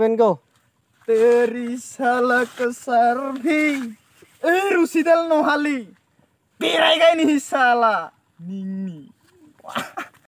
Ben Go. Teri salah kesar Rusidal no hali. Pirai gak ini